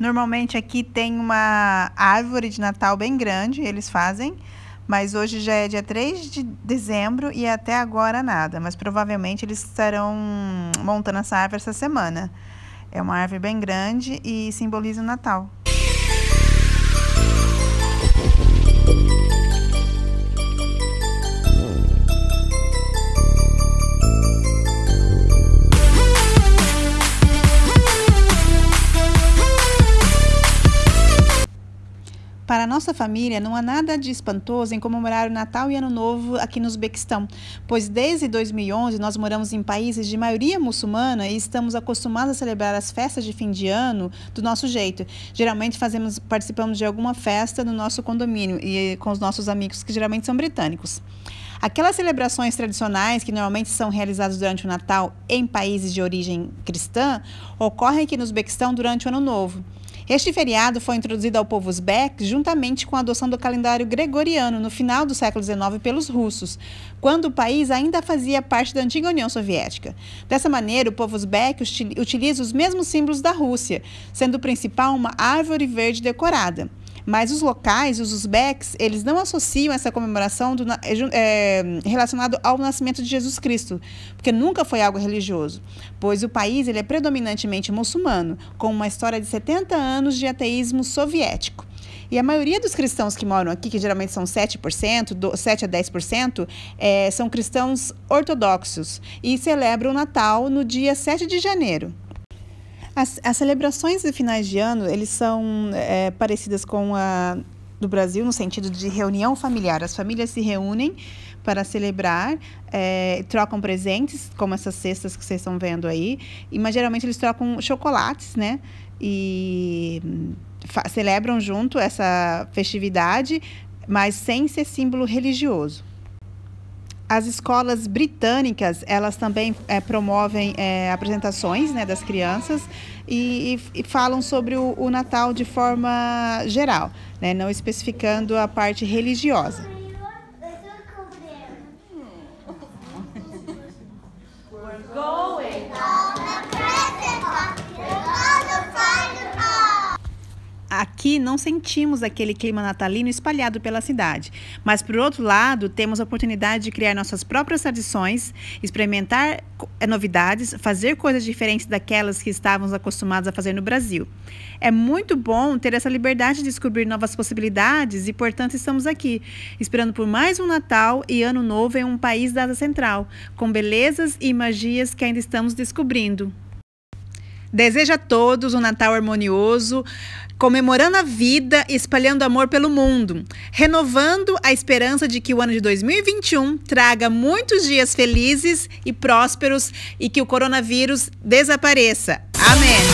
Normalmente aqui tem uma árvore de Natal bem grande, eles fazem, mas hoje já é dia 3 de dezembro e até agora nada. Mas provavelmente eles estarão montando essa árvore essa semana. É uma árvore bem grande e simboliza o Natal. Para a nossa família, não há nada de espantoso em comemorar o Natal e Ano Novo aqui no Uzbequistão, pois desde 2011 nós moramos em países de maioria muçulmana e estamos acostumados a celebrar as festas de fim de ano do nosso jeito. Geralmente fazemos, participamos de alguma festa no nosso condomínio e com os nossos amigos que geralmente são britânicos. Aquelas celebrações tradicionais que normalmente são realizadas durante o Natal em países de origem cristã ocorrem aqui no Uzbequistão durante o Ano Novo. Este feriado foi introduzido ao povo uzbek juntamente com a adoção do calendário gregoriano no final do século XIX pelos russos, quando o país ainda fazia parte da antiga União Soviética. Dessa maneira, o povo uzbek utiliza os mesmos símbolos da Rússia, sendo o principal uma árvore verde decorada. Mas os locais, os uzbeques, eles não associam essa comemoração do, é, relacionado ao nascimento de Jesus Cristo, porque nunca foi algo religioso, pois o país ele é predominantemente muçulmano, com uma história de 70 anos de ateísmo soviético. E a maioria dos cristãos que moram aqui, que geralmente são 7%, do, 7 a 10%, é, são cristãos ortodoxos e celebram o Natal no dia 7 de janeiro. As, as celebrações de finais de ano, eles são é, parecidas com a do Brasil, no sentido de reunião familiar. As famílias se reúnem para celebrar, é, trocam presentes, como essas cestas que vocês estão vendo aí, e, mas geralmente eles trocam chocolates, né? E celebram junto essa festividade, mas sem ser símbolo religioso. As escolas britânicas, elas também é, promovem é, apresentações né, das crianças e, e, e falam sobre o, o, Natal de forma geral, né, não especificando a parte religiosa. Aqui não sentimos aquele clima natalino espalhado pela cidade, mas por outro lado, temos a oportunidade de criar nossas próprias tradições, experimentar eh, novidades, fazer coisas diferentes daquelas que estávamos acostumados a fazer no Brasil. É muito bom ter essa liberdade de descobrir novas possibilidades e, portanto, estamos aqui, esperando por mais um Natal e Ano Novo em um país da Ásia Central, com belezas e magias que ainda estamos descobrindo. Desejo a todos um Natal harmonioso, comemorando a vida e espalhando amor pelo mundo, renovando a esperança de que o ano de 2021 traga muitos dias felizes e prósperos e que o coronavírus desapareça. Amém.